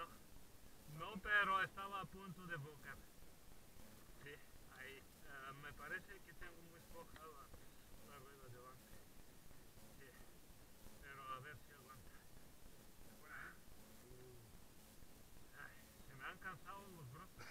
No, no, pero estaba a punto de buscar. Sí, ahí. Ah, me parece que tengo muy floja la, la rueda delante. Sí, pero a ver si aguanta. Uh. Ay, se me han cansado los brazos.